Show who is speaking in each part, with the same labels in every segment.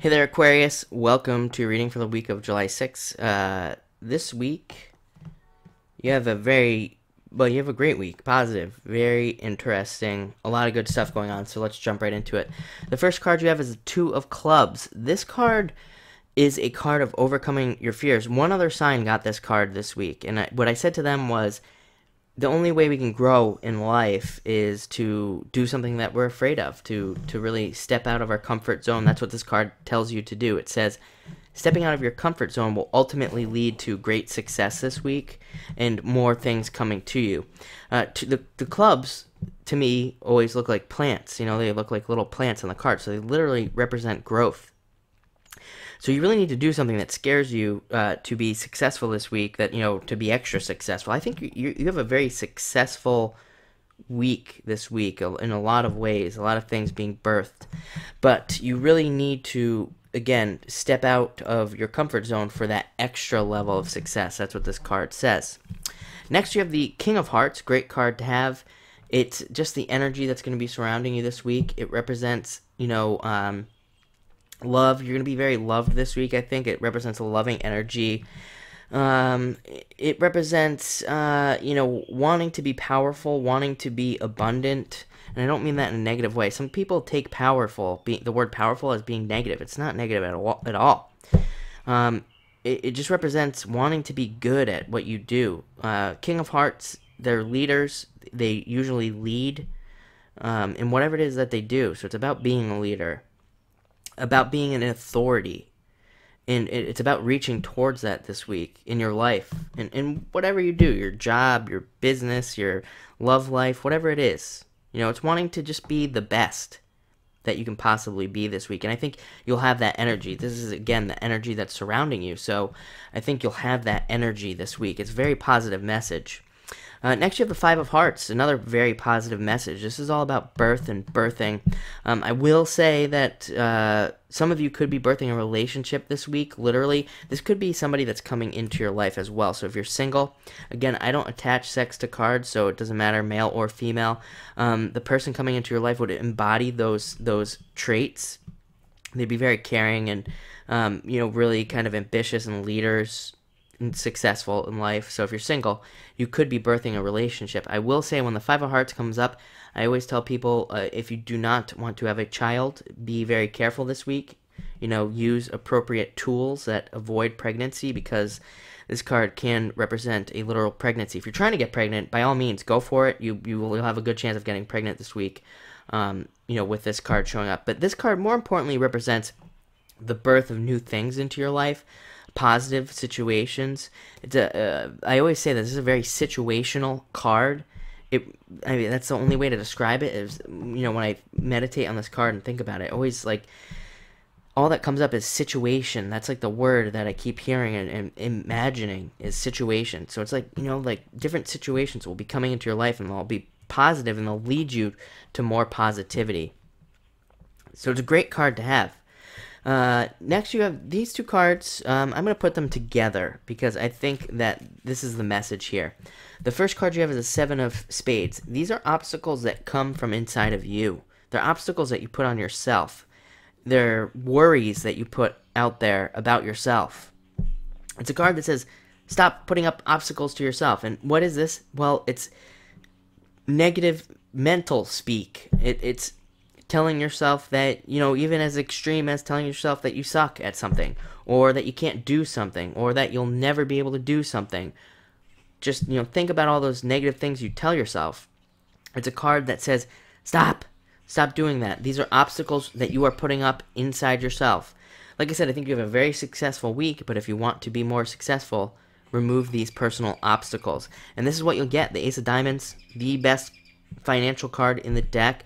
Speaker 1: Hey there, Aquarius. Welcome to reading for the week of July 6th. Uh, this week, you have a very, well, you have a great week. Positive, very interesting, a lot of good stuff going on. So let's jump right into it. The first card you have is the Two of Clubs. This card is a card of overcoming your fears. One other sign got this card this week, and I, what I said to them was, the only way we can grow in life is to do something that we're afraid of to to really step out of our comfort zone. That's what this card tells you to do. It says stepping out of your comfort zone will ultimately lead to great success this week and more things coming to you. Uh, to the, the clubs to me always look like plants. You know they look like little plants on the card. So they literally represent growth so you really need to do something that scares you uh, to be successful this week. That you know to be extra successful. I think you you have a very successful week this week in a lot of ways. A lot of things being birthed, but you really need to again step out of your comfort zone for that extra level of success. That's what this card says. Next, you have the King of Hearts. Great card to have. It's just the energy that's going to be surrounding you this week. It represents, you know, um, love. You're going to be very loved this week, I think. It represents a loving energy. Um, it represents, uh, you know, wanting to be powerful, wanting to be abundant. And I don't mean that in a negative way. Some people take powerful, be, the word powerful, as being negative. It's not negative at all. At all. Um, it, it just represents wanting to be good at what you do. Uh, King of Hearts, they're leaders. They usually lead um, in whatever it is that they do. So it's about being a leader about being an authority. And it's about reaching towards that this week in your life and, and whatever you do your job, your business, your love life, whatever it is. You know, it's wanting to just be the best that you can possibly be this week. And I think you'll have that energy. This is, again, the energy that's surrounding you. So I think you'll have that energy this week. It's a very positive message. Uh, next, you have the Five of Hearts, another very positive message. This is all about birth and birthing. Um, I will say that uh, some of you could be birthing a relationship this week, literally. This could be somebody that's coming into your life as well. So if you're single, again, I don't attach sex to cards, so it doesn't matter male or female. Um, the person coming into your life would embody those those traits. They'd be very caring and um, you know really kind of ambitious and leaders successful in life. So if you're single, you could be birthing a relationship. I will say when the Five of Hearts comes up, I always tell people uh, if you do not want to have a child, be very careful this week. You know, use appropriate tools that avoid pregnancy because this card can represent a literal pregnancy. If you're trying to get pregnant, by all means, go for it. You you will have a good chance of getting pregnant this week. Um, you know, with this card showing up. But this card, more importantly, represents the birth of new things into your life positive situations. It's a. Uh, I always say this is a very situational card. It, I mean, that's the only way to describe it. Is you know when I meditate on this card and think about it, always like all that comes up is situation. That's like the word that I keep hearing and, and, imagining is situation. So it's like you know like different situations will be coming into your life and they'll be positive and they'll lead you to more positivity. So it's a great card to have. Uh, next, you have these two cards. Um, I'm going to put them together because I think that this is the message here. The first card you have is a Seven of Spades. These are obstacles that come from inside of you. They're obstacles that you put on yourself. They're worries that you put out there about yourself. It's a card that says, stop putting up obstacles to yourself. And what is this? Well, it's negative mental speak. It, it's telling yourself that, you know, even as extreme as telling yourself that you suck at something, or that you can't do something, or that you'll never be able to do something. Just, you know, think about all those negative things you tell yourself. It's a card that says, stop, stop doing that. These are obstacles that you are putting up inside yourself. Like I said, I think you have a very successful week, but if you want to be more successful, remove these personal obstacles. And this is what you'll get the Ace of Diamonds, the best financial card in the deck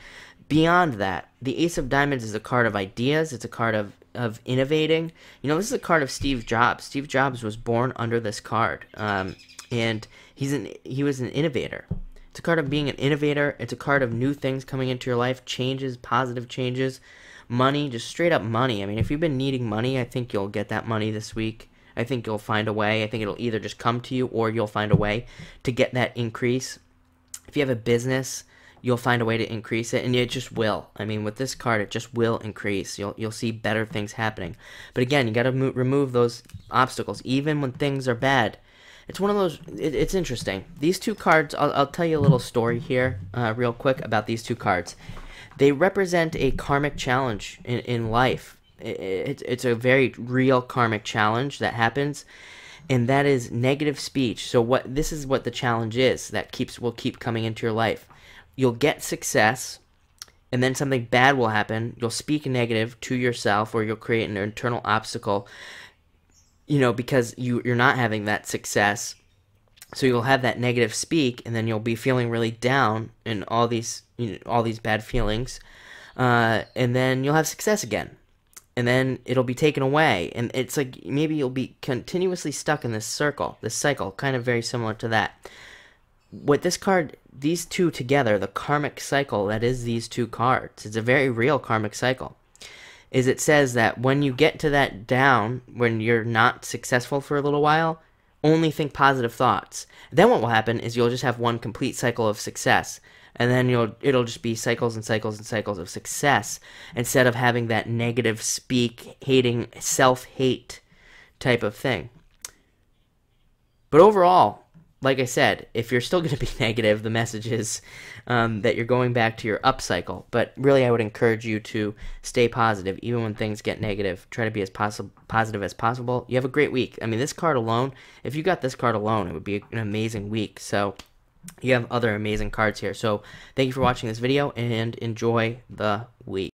Speaker 1: beyond that, the Ace of Diamonds is a card of ideas. It's a card of of innovating. You know, this is a card of Steve Jobs. Steve Jobs was born under this card, um, and he's an he was an innovator. It's a card of being an innovator. It's a card of new things coming into your life, changes, positive changes, money, just straight up money. I mean, if you've been needing money, I think you'll get that money this week. I think you'll find a way. I think it'll either just come to you or you'll find a way to get that increase. If you have a business, you'll find a way to increase it and it just will. I mean with this card it just will increase. You'll you'll see better things happening. But again you got to remove those obstacles even when things are bad. It's one of those it, it's interesting. These two cards I'll, I'll tell you a little story here uh, real quick about these two cards. They represent a karmic challenge in, in life. It, it, it's a very real karmic challenge that happens and that is negative speech. So what this is what the challenge is that keeps will keep coming into your life you'll get success and then something bad will happen. You'll speak negative to yourself or you'll create an internal obstacle you know because you you're not having that success. So you'll have that negative speak and then you'll be feeling really down and all these you know, all these bad feelings. Uh, and then you'll have success again. And then it'll be taken away. And it's like maybe you'll be continuously stuck in this circle this cycle kind of very similar to that with this card, these two together, the karmic cycle that is these two cards, it's a very real karmic cycle. Is it says that when you get to that down, when you're not successful for a little while, only think positive thoughts. Then what will happen is you'll just have one complete cycle of success. And then you'll it'll just be cycles and cycles and cycles of success instead of having that negative speak, hating, self-hate type of thing. But overall, like I said, if you're still going to be negative, the message is um, that you're going back to your up cycle. But really, I would encourage you to stay positive, even when things get negative. Try to be as positive as possible. You have a great week. I mean, this card alone, if you got this card alone, it would be an amazing week. So you have other amazing cards here. So thank you for watching this video and enjoy the week.